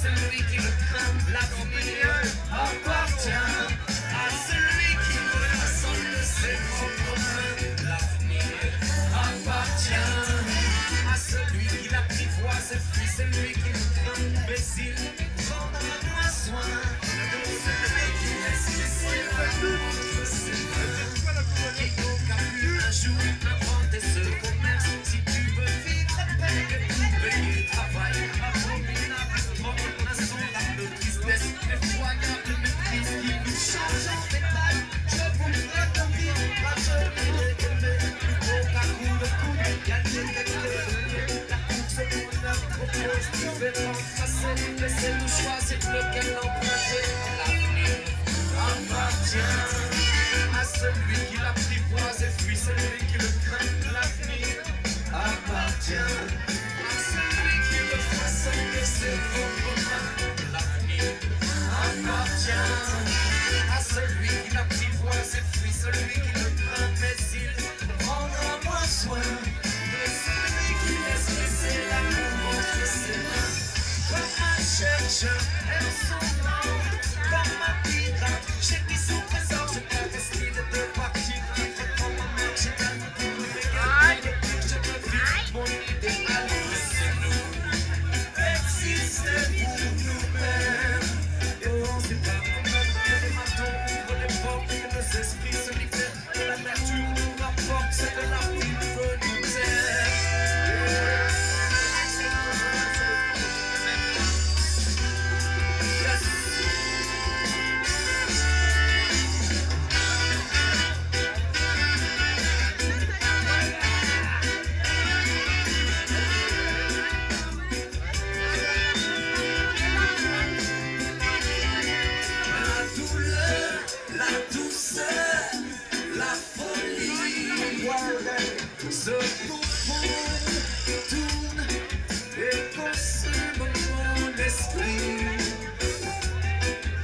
Salute Je pas passer, laissez-nous choisir lequel emprunter. L'avenir appartient à celui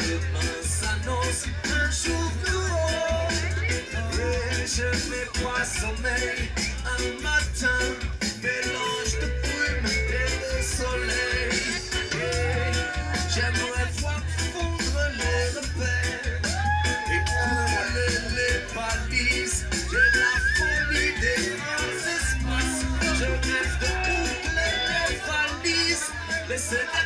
Demain s'annonce un jour de. Et je vais boire sommeil un matin, mélange de plumes et de soleil. Et j'aimerais voir fondre les repères et couvrir les valises Je la folie des grands espaces. Je rêve de couvrir les valises, laisser la.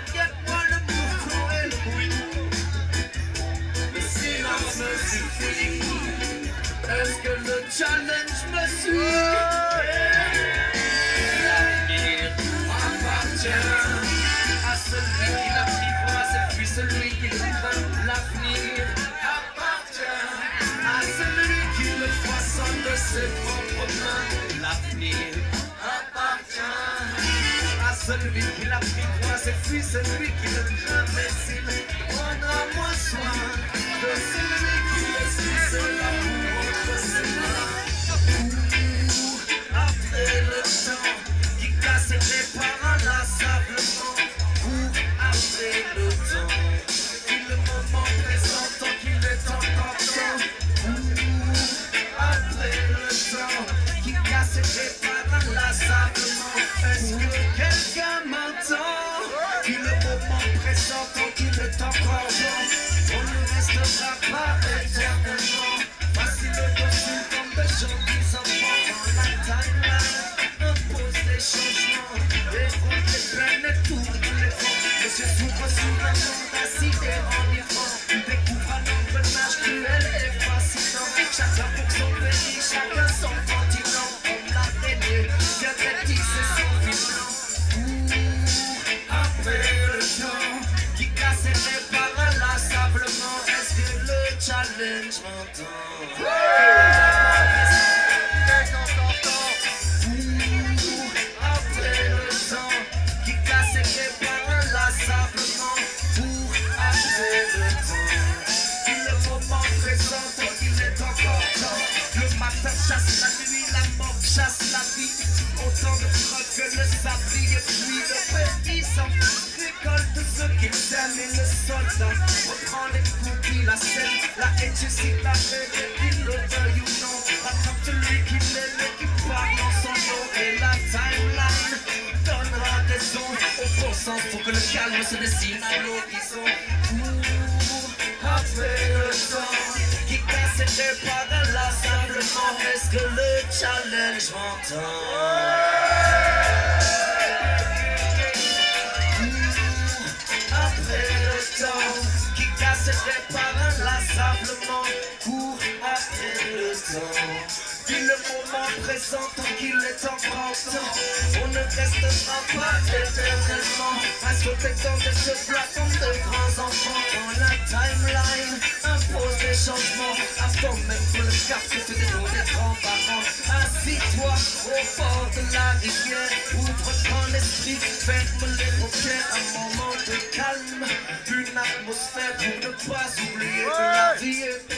Est-ce que le challenge me suit? L'avenir appartient à celui qui l'a pris froid, c'est puis celui qui le donne l'avenir appartient à celui qui le façonne de ses propres. Celui qui l'a pris moi, c'est lui, celui qui ne jamais s'il prendra moins soin de celui qui est sur la route. Jamais le soldat reprend les coups la scène. La haine la haine et puis le veuille ou non. Rattrape celui qui l'aime qui parle dans son nom. Et la timeline donnera raison au bon sens pour que le calme se dessine à l'horizon. Après le temps qui casse et prépare inlassablement. Est-ce que le challenge m'entend? Et pas inlassablement, court après le temps. Vis le moment présent tant qu'il est encore temps. On ne restera pas éternellement à sauter dans des cheveux comme de grands enfants. Quand la timeline impose des changements, avant même que le quartier te déroule des grands-parents. Assis-toi au bord de la rivière, ouvre ton esprit, ferme les paupières. Un moment de calme, une atmosphère pour ne pas oublier